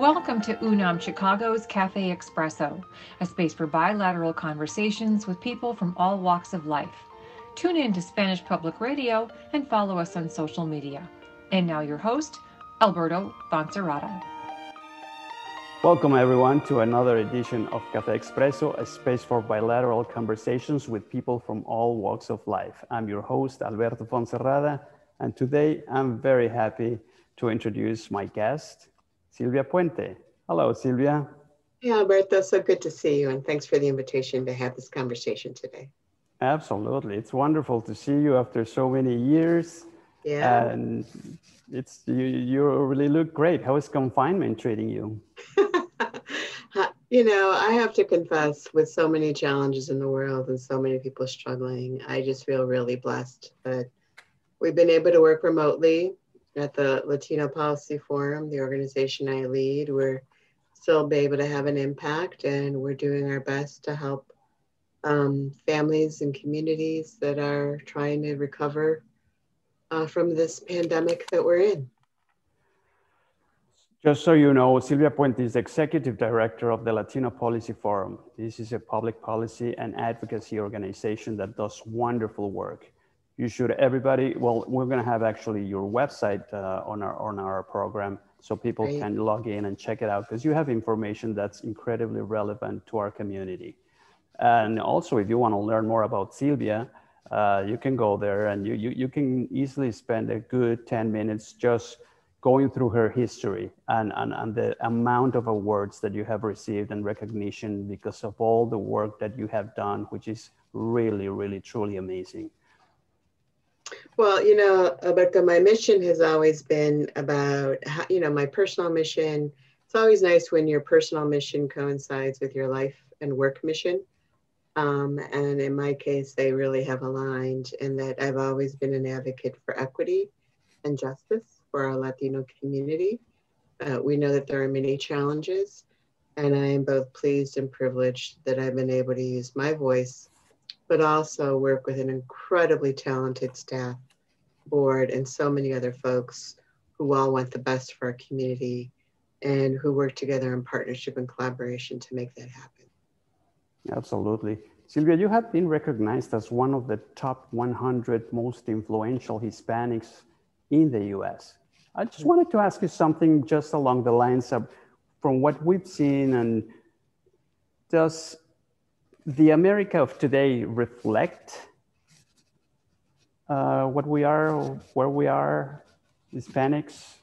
Welcome to UNAM Chicago's Cafe Espresso, a space for bilateral conversations with people from all walks of life. Tune in to Spanish Public Radio and follow us on social media. And now your host, Alberto Foncerrada. Welcome everyone to another edition of Cafe Espresso, a space for bilateral conversations with people from all walks of life. I'm your host, Alberto Foncerrada, and today I'm very happy to introduce my guest, Sylvia Puente. Hello, Sylvia. Hey, Alberto. So good to see you, and thanks for the invitation to have this conversation today. Absolutely. It's wonderful to see you after so many years. Yeah. And it's you, you really look great. How is confinement treating you? you know, I have to confess, with so many challenges in the world and so many people struggling, I just feel really blessed that we've been able to work remotely at the Latino Policy Forum, the organization I lead, we're still be able to have an impact and we're doing our best to help um, families and communities that are trying to recover uh, from this pandemic that we're in. Just so you know, Sylvia Puente is Executive Director of the Latino Policy Forum. This is a public policy and advocacy organization that does wonderful work you should everybody well we're going to have actually your website uh, on our on our program so people Great. can log in and check it out because you have information that's incredibly relevant to our community and also if you want to learn more about Sylvia uh, you can go there and you, you you can easily spend a good 10 minutes just going through her history and, and, and the amount of awards that you have received and recognition because of all the work that you have done which is really really truly amazing well, you know, Alberto, my mission has always been about, you know, my personal mission. It's always nice when your personal mission coincides with your life and work mission. Um, and in my case, they really have aligned in that I've always been an advocate for equity and justice for our Latino community. Uh, we know that there are many challenges, and I am both pleased and privileged that I've been able to use my voice but also work with an incredibly talented staff, board, and so many other folks who all want the best for our community and who work together in partnership and collaboration to make that happen. Absolutely. Sylvia, you have been recognized as one of the top 100 most influential Hispanics in the US. I just wanted to ask you something just along the lines of from what we've seen and does the America of today reflect uh, what we are, where we are, Hispanics?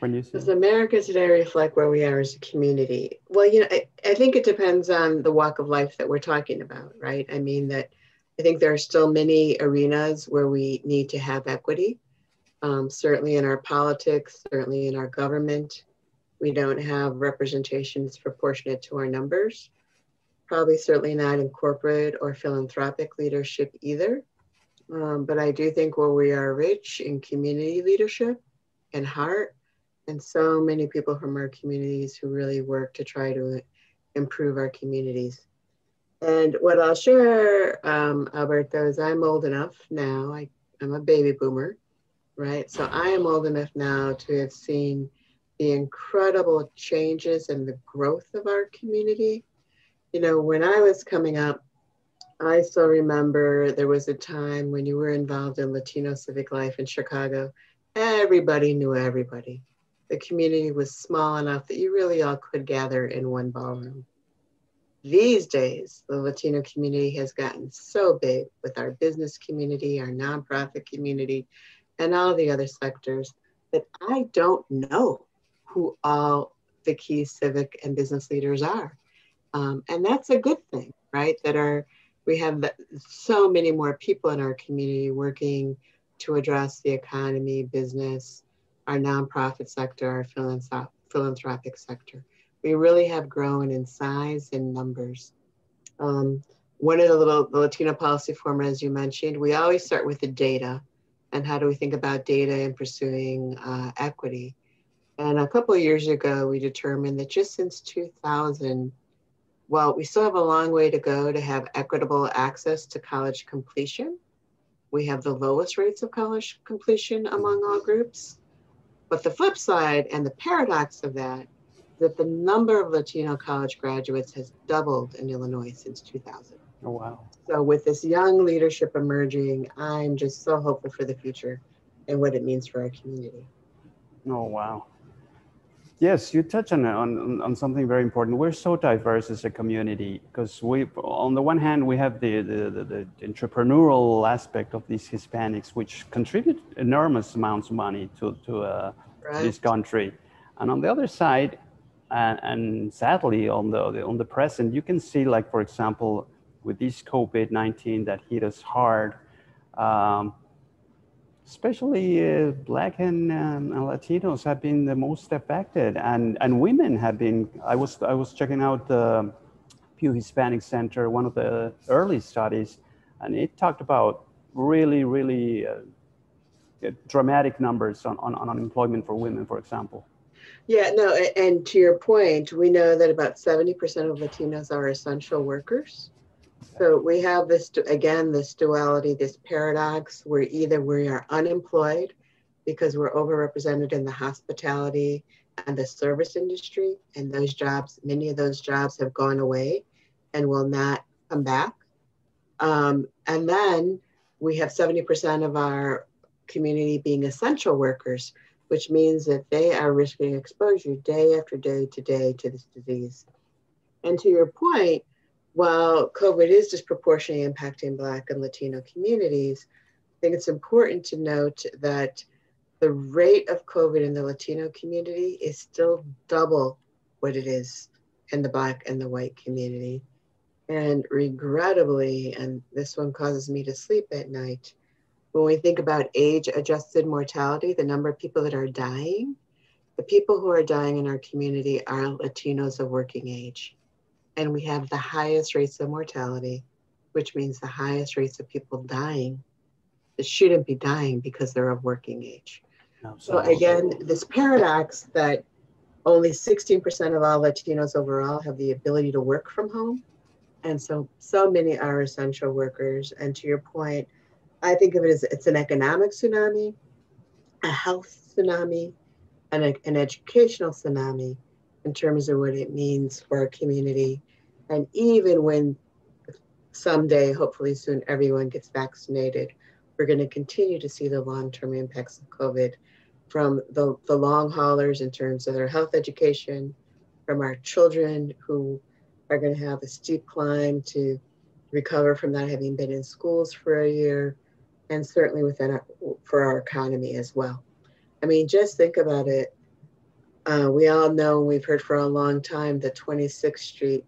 When you Does America today reflect where we are as a community? Well, you know, I, I think it depends on the walk of life that we're talking about, right? I mean, that I think there are still many arenas where we need to have equity. Um, certainly in our politics, certainly in our government, we don't have representations proportionate to our numbers probably certainly not in corporate or philanthropic leadership either. Um, but I do think where we are rich in community leadership and heart, and so many people from our communities who really work to try to improve our communities. And what I'll share, um, Alberto, is I'm old enough now, I, I'm a baby boomer, right? So I am old enough now to have seen the incredible changes and the growth of our community you know, when I was coming up, I still remember there was a time when you were involved in Latino civic life in Chicago. Everybody knew everybody. The community was small enough that you really all could gather in one ballroom. These days, the Latino community has gotten so big with our business community, our nonprofit community, and all the other sectors that I don't know who all the key civic and business leaders are. Um, and that's a good thing, right? That our we have so many more people in our community working to address the economy, business, our nonprofit sector, our philanthropic sector. We really have grown in size and numbers. Um, one of the little the Latino Policy Forum, as you mentioned, we always start with the data and how do we think about data and pursuing uh, equity. And a couple of years ago, we determined that just since 2000, well, we still have a long way to go to have equitable access to college completion. We have the lowest rates of college completion among all groups. But the flip side and the paradox of that that the number of Latino college graduates has doubled in Illinois since 2000. Oh, wow. So, with this young leadership emerging, I'm just so hopeful for the future and what it means for our community. Oh, wow. Yes, you touch on, on, on something very important. We're so diverse as a community because we, on the one hand, we have the, the, the, the entrepreneurial aspect of these Hispanics, which contribute enormous amounts of money to, to uh, right. this country. And on the other side, and, and sadly, on the, on the present, you can see, like, for example, with this COVID 19 that hit us hard, um, especially uh, Black and, um, Latinos have been the most affected, and, and women have been. I was, I was checking out the Pew Hispanic Center, one of the early studies, and it talked about really, really uh, dramatic numbers on, on, on unemployment for women, for example. Yeah, no, and to your point, we know that about 70% of Latinos are essential workers. So we have this, again, this duality, this paradox where either we are unemployed because we're overrepresented in the hospitality and the service industry, and those jobs, many of those jobs have gone away and will not come back. Um, and then we have 70% of our community being essential workers, which means that they are risking exposure day after day to day to this disease. And to your point, while COVID is disproportionately impacting Black and Latino communities, I think it's important to note that the rate of COVID in the Latino community is still double what it is in the Black and the white community. And regrettably, and this one causes me to sleep at night, when we think about age adjusted mortality, the number of people that are dying, the people who are dying in our community are Latinos of working age. And we have the highest rates of mortality, which means the highest rates of people dying that shouldn't be dying because they're of working age. So, again, this paradox that only 16% of all Latinos overall have the ability to work from home. And so, so many are essential workers. And to your point, I think of it as it's an economic tsunami, a health tsunami, and a, an educational tsunami in terms of what it means for our community. And even when someday, hopefully soon, everyone gets vaccinated, we're going to continue to see the long term impacts of COVID from the, the long haulers in terms of their health education, from our children who are going to have a steep climb to recover from not having been in schools for a year and certainly within our, for our economy as well. I mean, just think about it. Uh, we all know, we've heard for a long time that 26th Street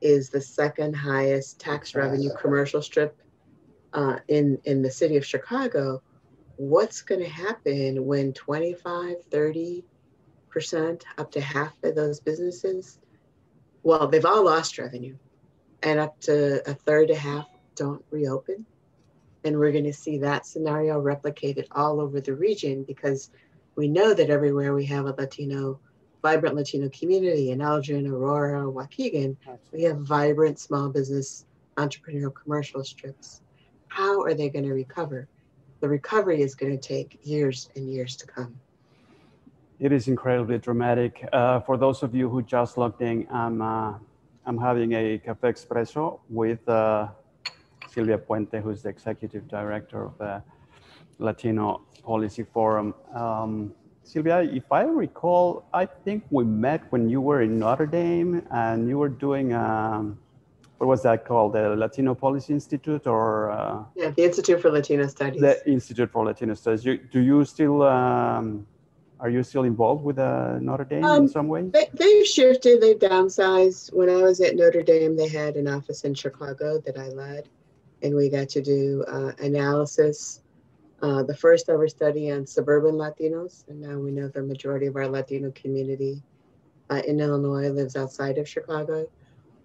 is the second highest tax revenue commercial strip uh, in, in the city of Chicago. What's going to happen when 25, 30%, up to half of those businesses, well, they've all lost revenue, and up to a third to half don't reopen? And we're going to see that scenario replicated all over the region because we know that everywhere we have a Latino, vibrant Latino community in Elgin, Aurora, Waukegan, we have vibrant small business entrepreneurial commercial strips. How are they going to recover? The recovery is going to take years and years to come. It is incredibly dramatic. Uh, for those of you who just logged in, I'm, uh, I'm having a cafe espresso with uh, Sylvia Puente, who's the executive director of the Latino Policy Forum. Um, Sylvia, if I recall, I think we met when you were in Notre Dame and you were doing, um, what was that called? The Latino Policy Institute or? Uh, yeah, the Institute for Latino Studies. The Institute for Latino Studies. You, do you still, um, are you still involved with uh, Notre Dame um, in some way? They, they've shifted, they've downsized. When I was at Notre Dame, they had an office in Chicago that I led and we got to do uh, analysis, uh, the first ever study on suburban Latinos. And now we know the majority of our Latino community uh, in Illinois lives outside of Chicago.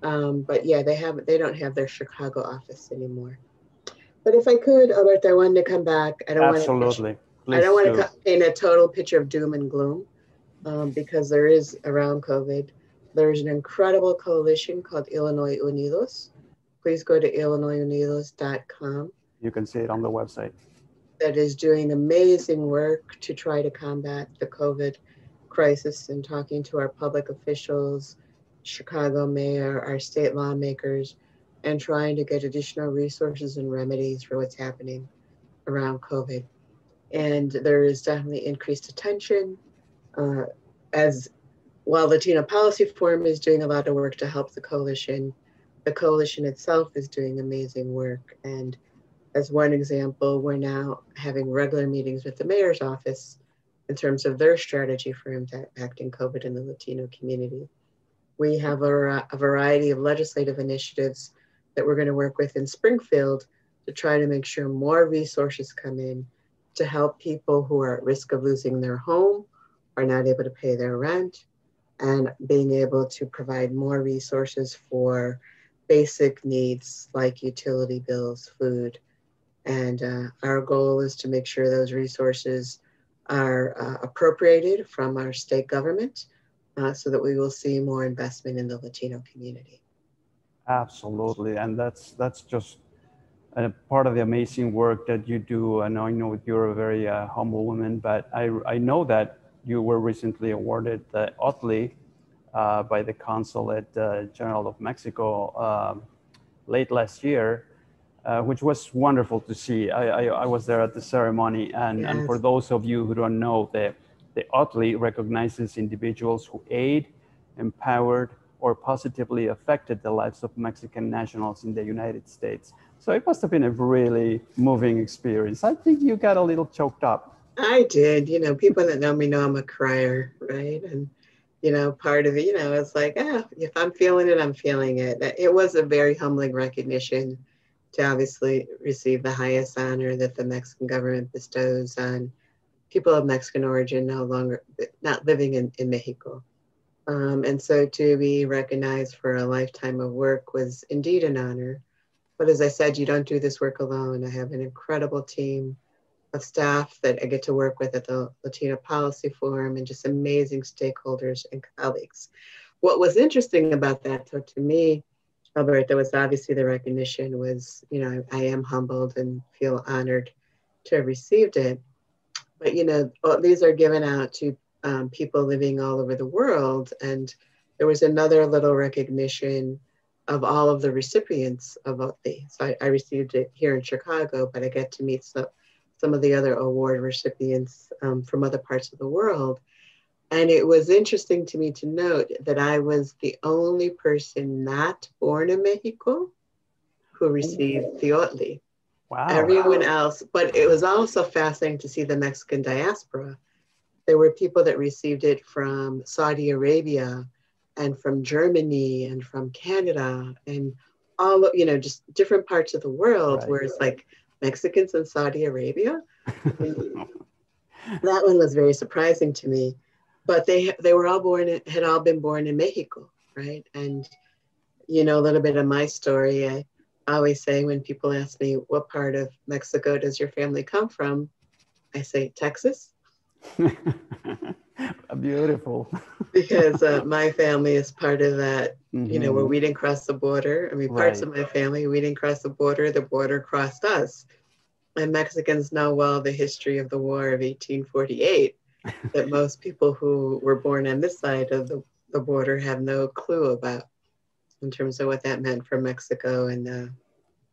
Um, but yeah, they have they don't have their Chicago office anymore. But if I could, Albert, I wanted to come back. I don't Absolutely. Want to, I don't want to paint a total picture of doom and gloom um, because there is around COVID. There's an incredible coalition called Illinois Unidos, please go to illinoisunidos.com. You can see it on the website. That is doing amazing work to try to combat the COVID crisis and talking to our public officials, Chicago mayor, our state lawmakers, and trying to get additional resources and remedies for what's happening around COVID. And there is definitely increased attention uh, as while Latino Policy Forum is doing a lot of work to help the coalition, the coalition itself is doing amazing work. And as one example, we're now having regular meetings with the mayor's office in terms of their strategy for impacting COVID in the Latino community. We have a, a variety of legislative initiatives that we're going to work with in Springfield to try to make sure more resources come in to help people who are at risk of losing their home, are not able to pay their rent, and being able to provide more resources for basic needs like utility bills, food. And uh, our goal is to make sure those resources are uh, appropriated from our state government uh, so that we will see more investment in the Latino community. Absolutely, and that's that's just a part of the amazing work that you do. And I know you're a very uh, humble woman, but I I know that you were recently awarded the Ohtli uh, by the Consulate uh, General of Mexico um, late last year, uh, which was wonderful to see. I, I, I, was there at the ceremony, and, yes. and for those of you who don't know, the, the Ohtli recognizes individuals who aid, empowered, or positively affected the lives of Mexican nationals in the United States. So it must have been a really moving experience. I think you got a little choked up. I did. You know, people that know me know I'm a crier, right? And, you know, part of it, you know, it's like, ah, if I'm feeling it, I'm feeling it. It was a very humbling recognition to obviously receive the highest honor that the Mexican government bestows on people of Mexican origin no longer not living in, in Mexico. Um, and so to be recognized for a lifetime of work was indeed an honor. But as I said, you don't do this work alone. I have an incredible team of staff that I get to work with at the Latino Policy Forum and just amazing stakeholders and colleagues. What was interesting about that, so to me, Albert, there was obviously the recognition was, you know, I am humbled and feel honored to have received it. But, you know, these are given out to um, people living all over the world. And there was another little recognition of all of the recipients of the. So I, I, received it here in Chicago, but I get to meet some, some of the other award recipients um, from other parts of the world. And it was interesting to me to note that I was the only person not born in Mexico who oh. received the Ohtli. Wow. Everyone else, but it was also fascinating to see the Mexican diaspora there were people that received it from Saudi Arabia and from Germany and from Canada and all of, you know, just different parts of the world right. where it's like Mexicans in Saudi Arabia. that one was very surprising to me. But they they were all born had all been born in Mexico, right? And you know a little bit of my story. I always say when people ask me what part of Mexico does your family come from, I say Texas Beautiful. because uh, my family is part of that, mm-hmm. you know, where mm-hmm. we didn't cross the border. I mean, parts right. of my family, we didn't cross the border, the border crossed us. And Mexicans know well the history of the War of 1848 that most people who were born on this side of the, the border have no clue about in terms of what that meant for Mexico and uh,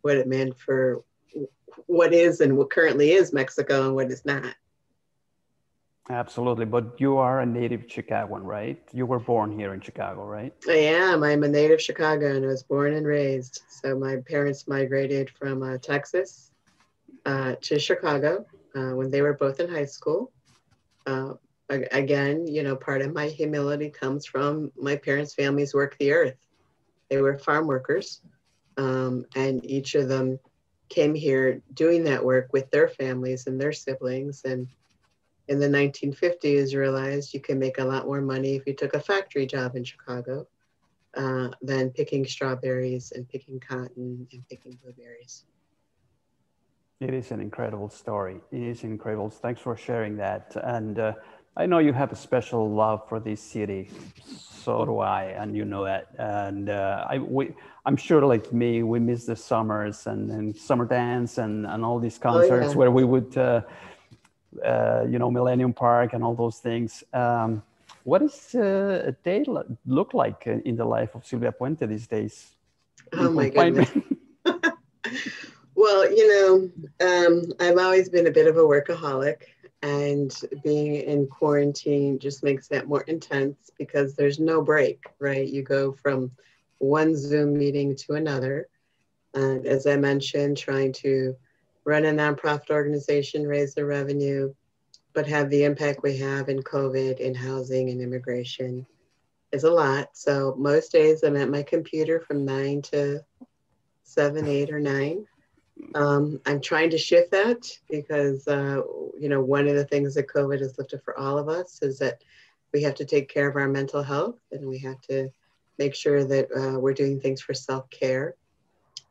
what it meant for what is and what currently is Mexico and what is not. Absolutely. But you are a native Chicagoan, right? You were born here in Chicago, right? I am. I'm a native Chicagoan. I was born and raised. So my parents migrated from uh, Texas uh, to Chicago uh, when they were both in high school. Uh, again, you know, part of my humility comes from my parents' families work the earth. They were farm workers, um, and each of them came here doing that work with their families and their siblings and in the 1950s realized you can make a lot more money if you took a factory job in Chicago uh, than picking strawberries and picking cotton and picking blueberries. It is an incredible story. It is incredible. Thanks for sharing that. And uh, I know you have a special love for this city. So do I, and you know that. And uh, I, we, I'm sure, like me, we miss the summers and, and summer dance and, and all these concerts oh, yeah. where we would, uh, uh, you know, Millennium Park and all those things. Um, what does uh, a day look like in the life of Sylvia Puente these days? Oh my goodness. Well, you know, um, I've always been a bit of a workaholic, and being in quarantine just makes that more intense because there's no break, right? You go from one Zoom meeting to another. And as I mentioned, trying to run a nonprofit organization, raise the revenue, but have the impact we have in COVID, in housing and immigration is a lot. So most days I'm at my computer from nine to seven, eight, or nine. Um, I'm trying to shift that because, uh, you know, one of the things that COVID has lifted for all of us is that we have to take care of our mental health and we have to make sure that uh, we're doing things for self care.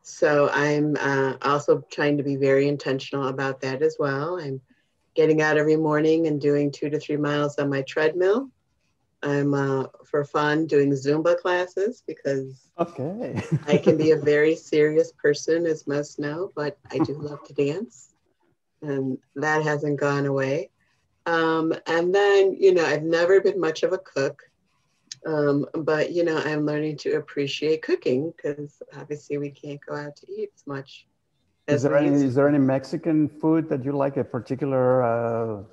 So I'm uh, also trying to be very intentional about that as well. I'm getting out every morning and doing two to three miles on my treadmill. I'm uh, for fun doing Zumba classes because okay. I can be a very serious person, as most know, but I do love to dance, and that hasn't gone away. Um, and then, you know, I've never been much of a cook, um, but you know, I'm learning to appreciate cooking because obviously we can't go out to eat as much. Is there any is there any Mexican food that you like a particular uh,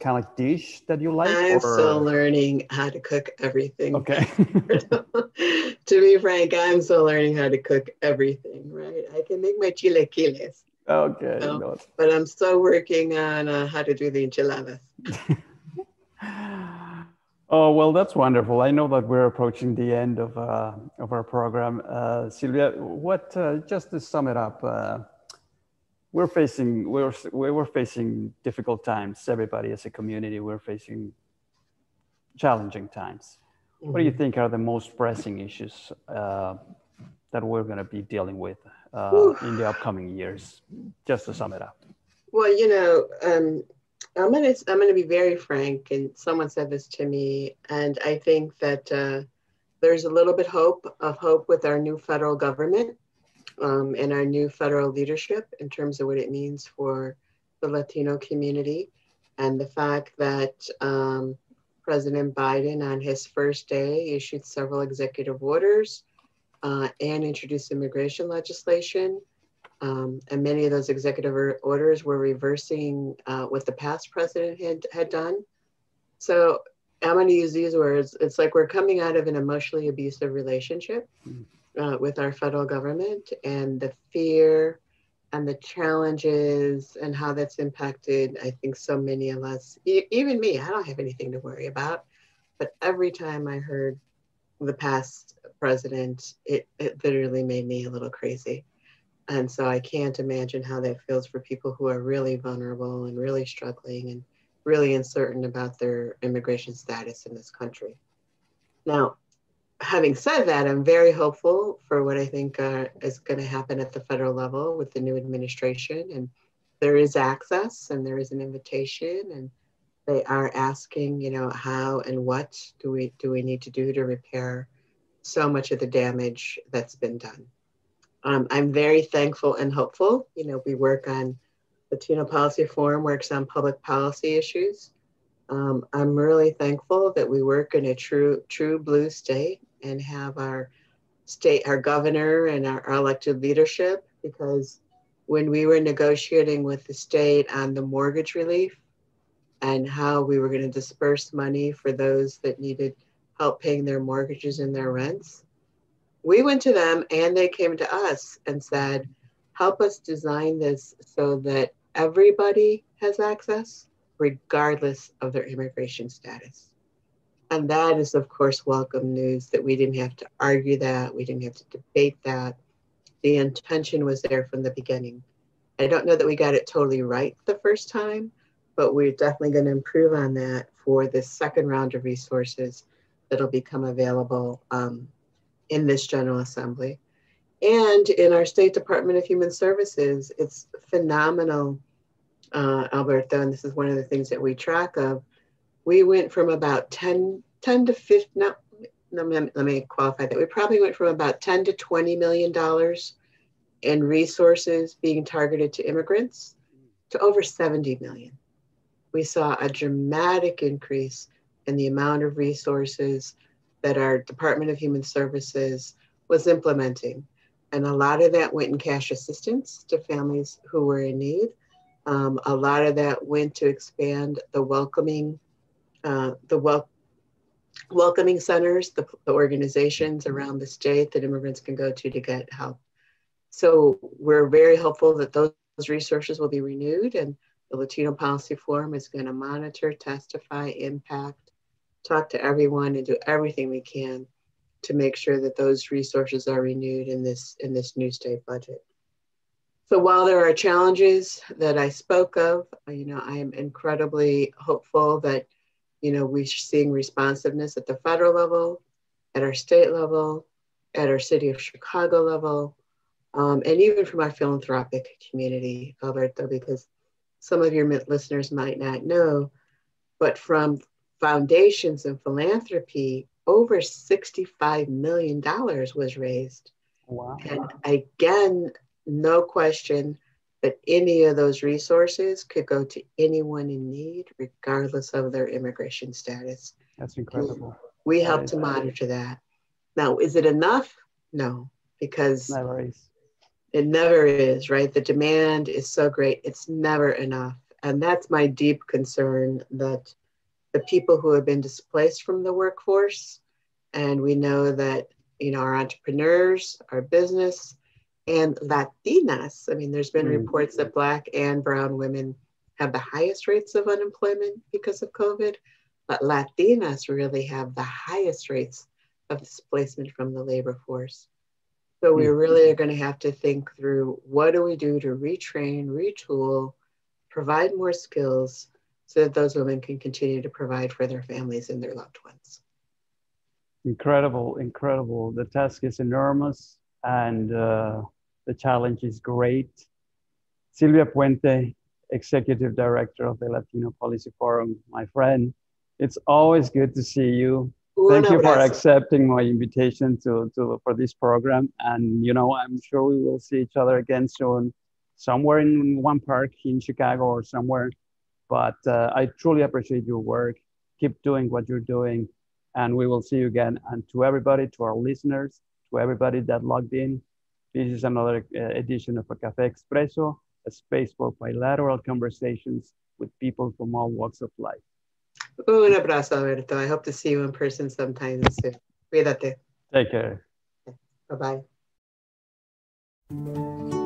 kind of like dish that you like? I'm or? still learning how to cook everything. Okay. to be frank, I'm still learning how to cook everything. Right, I can make my chilaquiles. Okay. But I'm still working on uh, how to do the enchiladas. Oh, well, that's wonderful. I know that we're approaching the end of, uh, of our program. Uh, Sylvia, what, uh, just to sum it up, uh, we're facing we're we're facing difficult times. Everybody as a community, we're facing challenging times. Mm-hmm. What do you mm-hmm. think are the most pressing issues uh, that we're going to be dealing with uh, in the upcoming years? Just to sum it up. Well, you know, um, I'm gonna I'm gonna be very frank, and someone said this to me, and I think that uh, there's a little bit hope of hope with our new federal government um, and our new federal leadership in terms of what it means for the Latino community and the fact that um, President Biden on his first day issued several executive orders uh, and introduced immigration legislation. Um, and many of those executive orders were reversing uh, what the past president had, had done. So I'm going to use these words. It's like we're coming out of an emotionally abusive relationship. Mm-hmm uh, with our federal government and the fear and the challenges and how that's impacted, I think, so many of us, e- even me, I don't have anything to worry about. But every time I heard the past president, it, it literally made me a little crazy. And so I can't imagine how that feels for people who are really vulnerable and really struggling and really uncertain about their immigration status in this country. Now, having said that, I'm very hopeful for what I think uh, is going to happen at the federal level with the new administration. And there is access and there is an invitation, and they are asking, you know, how and what do we do we need to do to repair so much of the damage that's been done. Um, I'm very thankful and hopeful. You know, we work on the Latino Policy Forum works on public policy issues. Um, I'm really thankful that we work in a true true blue state and have our state, our governor and our, our elected leadership, because when we were negotiating with the state on the mortgage relief and how we were going to disperse money for those that needed help paying their mortgages and their rents, we went to them and they came to us and said, help us design this so that everybody has access, regardless of their immigration status. And that is, of course, welcome news that we didn't have to argue that, we didn't have to debate that. The intention was there from the beginning. I don't know that we got it totally right the first time, but we're definitely going to improve on that for this second round of resources that'll become available um, in this General Assembly. And in our State Department of Human Services, it's phenomenal, uh, Alberto, and this is one of the things that we track of we went from about 10, 10 to 50, no, let me qualify that. We probably went from about 10 to 20 million dollars in resources being targeted to immigrants to over 70 million. We saw a dramatic increase in the amount of resources that our Department of Human Services was implementing. And a lot of that went in cash assistance to families who were in need. Um, a lot of that went to expand the welcoming, uh, the wel- welcoming centers, the, the organizations around the state that immigrants can go to to get help. So we're very hopeful that those resources will be renewed and the Latino Policy Forum is going to monitor, testify, impact, talk to everyone, and do everything we can to make sure that those resources are renewed in this in this new state budget. So while there are challenges that I spoke of, you know, I am incredibly hopeful that, you know, we're seeing responsiveness at the federal level, at our state level, at our city of Chicago level, um, and even from our philanthropic community, Alberto, because some of your listeners might not know, but from foundations and philanthropy, over $65 million was raised. Wow. And again, no question that any of those resources could go to anyone in need, regardless of their immigration status. That's incredible. We that help to monitor that. Now, is it enough? No, because never is. It never is, right? The demand is so great, it's never enough. And that's my deep concern that the people who have been displaced from the workforce, and we know that, you know, our entrepreneurs, our business, and Latinas. I mean, there's been mm-hmm. reports that Black and Brown women have the highest rates of unemployment because of COVID, but Latinas really have the highest rates of displacement from the labor force. So we mm-hmm. really are going to have to think through what do we do to retrain, retool, provide more skills so that those women can continue to provide for their families and their loved ones. Incredible, incredible. The task is enormous and uh, the challenge is great. Sylvia Puente, Executive Director of the Latino Policy Forum, my friend, it's always good to see you. Thank you for accepting my invitation to, to for this program. And you know, I'm sure we will see each other again soon, somewhere in one park in Chicago or somewhere. But uh, I truly appreciate your work. Keep doing what you're doing, and we will see you again. And to everybody, to our listeners, to everybody that logged in, this is another uh, edition of a Cafe Expresso, a space for bilateral conversations with people from all walks of life. Un abrazo, Alberto. I hope to see you in person sometime soon. Cuídate. Take care. Bye bye.